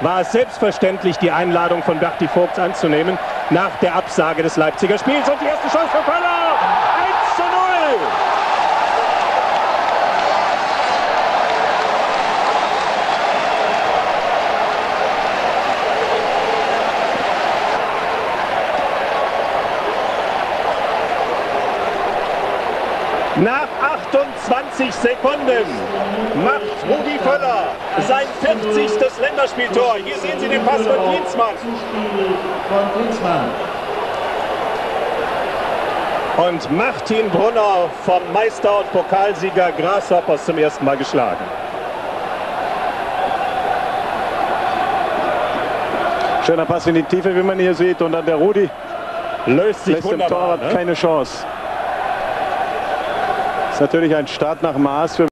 war es selbstverständlich, die Einladung von Berti Vogts anzunehmen, nach der Absage des Leipziger Spiels. Und die erste Chance für Völler! 1 zu 0! Nach 28 Sekunden macht Rudi Völler sein 40. Länderspieltor. Hier sehen Sie den Pass von Klinsmann. Und Martin Brunner vom Meister und Pokalsieger Grasshoppers zum ersten Mal geschlagen. Schöner Pass in die Tiefe, wie man hier sieht. Und dann der Rudi Löst sich lässt dem. Torwart Ne? keine Chance. Ist natürlich ein Start nach Maß für